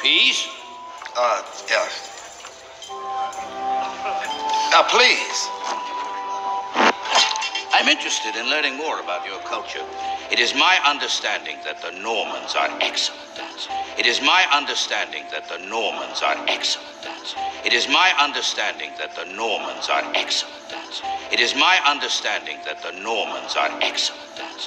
peace. Uh, yeah. Now, please. I'm interested in learning more about your culture. It is my understanding that the Normans are excellent dancers. It is my understanding that the Normans are excellent dancers. It is my understanding that the Normans are excellent dancers. It is my understanding that the Normans are excellent dancers.